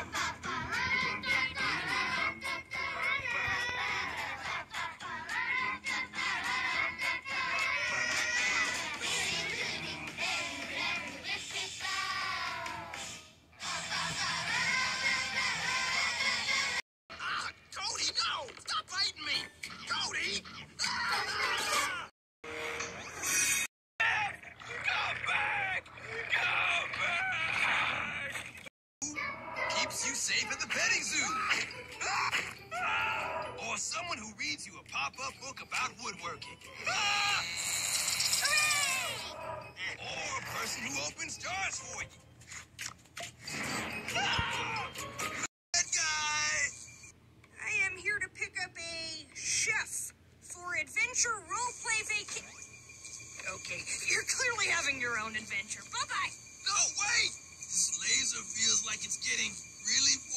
Stop, stop. Keeps you safe at the petting zoo. or someone who reads you a pop-up book about woodworking. or a person who opens jars for you. That guy! I am here to pick up a chef for adventure roleplay vacation. Okay, you're clearly having your own adventure. Bye bye. No, wait! This laser feels like it's getting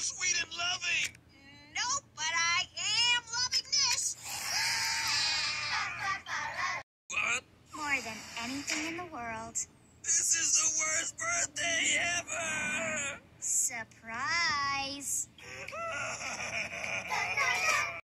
sweet and loving. Nope, but I am loving this. What? More than anything in the world. This is the worst birthday